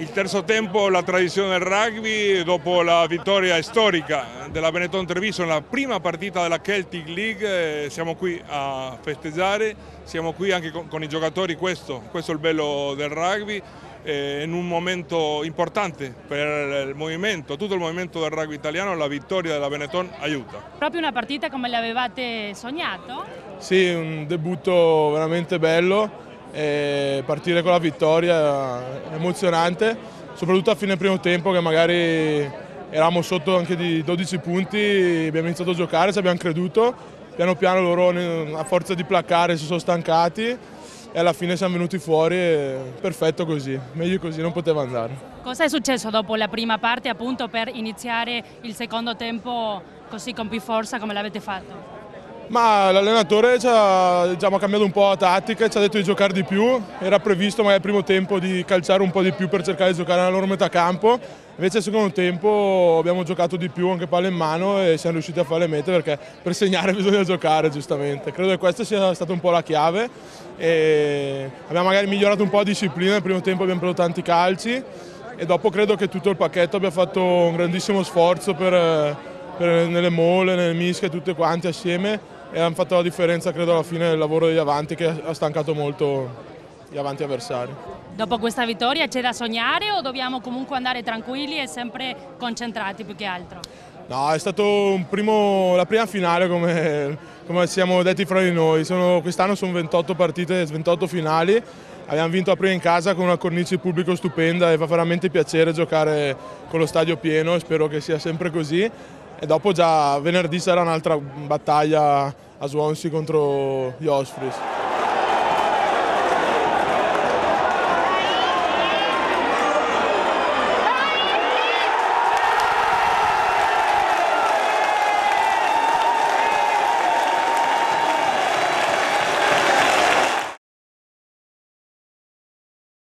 Il terzo tempo, la tradizione del rugby, dopo la vittoria storica della Benetton Treviso nella prima partita della Celtic League, eh, siamo qui a festeggiare, siamo qui anche con, con i giocatori, questo, questo, è il bello del rugby, eh, in un momento importante per il movimento, tutto il movimento del rugby italiano, la vittoria della Benetton aiuta. Proprio una partita come l'avevate sognato? Sì, un debutto veramente bello e partire con la vittoria è emozionante, soprattutto a fine primo tempo che magari eravamo sotto anche di 12 punti, abbiamo iniziato a giocare, ci abbiamo creduto, piano piano loro a forza di placare si sono stancati e alla fine siamo venuti fuori perfetto così, meglio così non poteva andare. Cosa è successo dopo la prima parte appunto per iniziare il secondo tempo così con più forza come l'avete fatto? Ma l'allenatore ci ha diciamo, cambiato un po' la tattica, ci ha detto di giocare di più, era previsto magari al primo tempo di calciare un po' di più per cercare di giocare nella loro metà campo, invece al secondo tempo abbiamo giocato di più anche palla in mano e siamo riusciti a fare le mete perché per segnare bisogna giocare giustamente. Credo che questa sia stata un po' la chiave e abbiamo magari migliorato un po' la disciplina, nel primo tempo abbiamo preso tanti calci e dopo credo che tutto il pacchetto abbia fatto un grandissimo sforzo per nelle mole, nelle mische, tutte quante assieme e hanno fatto la differenza credo alla fine del lavoro degli avanti che ha stancato molto gli avanti avversari. Dopo questa vittoria c'è da sognare o dobbiamo comunque andare tranquilli e sempre concentrati più che altro? No, è primo, la prima finale come, come, siamo detti fra di noi, quest'anno sono 28 partite, 28 finali, abbiamo vinto la prima in casa con una cornice di pubblico stupenda e fa veramente piacere giocare con lo stadio pieno e spero che sia sempre così e dopo già venerdì sarà un'altra battaglia a Swansea contro gli Ospreys.